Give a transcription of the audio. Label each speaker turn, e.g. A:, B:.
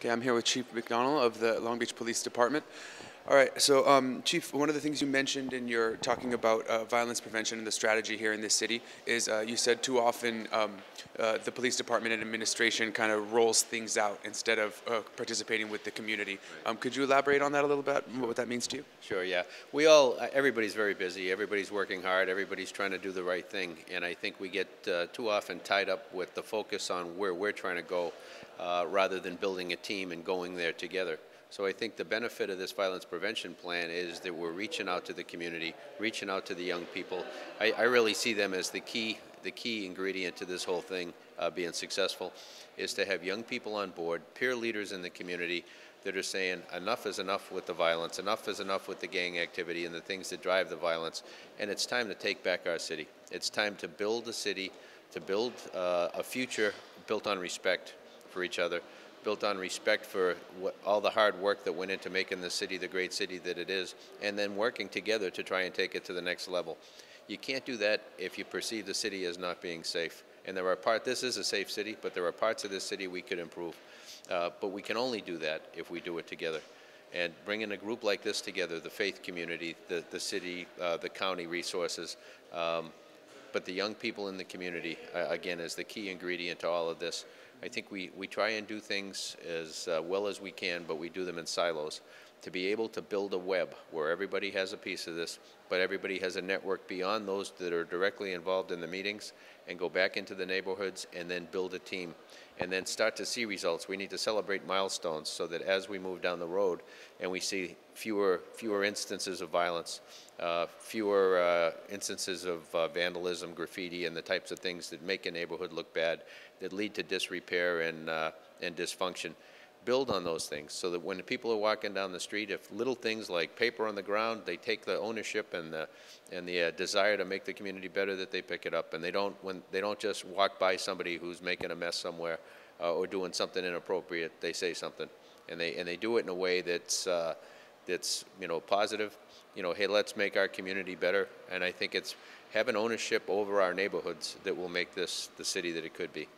A: Okay, I'm here with Chief McDonnell of the Long Beach Police Department. All right, so um, Chief, one of the things you mentioned in your talking about uh, violence prevention and the strategy here in this city is uh, you said too often um, uh, the police department and administration kind of rolls things out instead of uh, participating with the community. Um, could you elaborate on that a little bit, what that means to you?
B: Sure, yeah. We all, uh, everybody's very busy, everybody's working hard, everybody's trying to do the right thing, and I think we get uh, too often tied up with the focus on where we're trying to go rather than building a team and going there together. So I think the benefit of this violence prevention plan is that we're reaching out to the community, reaching out to the young people. I, I really see them as the key, the key ingredient to this whole thing uh, being successful, is to have young people on board, peer leaders in the community that are saying enough is enough with the violence, enough is enough with the gang activity and the things that drive the violence, and it's time to take back our city. It's time to build a city, to build uh, a future built on respect for each other built on respect for what, all the hard work that went into making the city the great city that it is, and then working together to try and take it to the next level. You can't do that if you perceive the city as not being safe. And there are parts, this is a safe city, but there are parts of this city we could improve. Uh, but we can only do that if we do it together. And bringing a group like this together, the faith community, the, the city, uh, the county resources, um, but the young people in the community, uh, again, is the key ingredient to all of this. I think we, we try and do things as uh, well as we can, but we do them in silos. To be able to build a web where everybody has a piece of this, but everybody has a network beyond those that are directly involved in the meetings, and go back into the neighborhoods and then build a team, and then start to see results. We need to celebrate milestones so that as we move down the road and we see fewer fewer instances of violence, uh, fewer uh, instances of uh, vandalism, graffiti, and the types of things that make a neighborhood look bad, that lead to disrepair and uh, and dysfunction. Build on those things so that when people are walking down the street, if little things like paper on the ground, they take the ownership and the and the uh, desire to make the community better, that they pick it up, and they don't when they don't just walk by somebody who's making a mess somewhere uh, or doing something inappropriate. They say something, and they and they do it in a way that's that's you know positive. You know, hey, let's make our community better. And I think it's having ownership over our neighborhoods that will make this the city that it could be.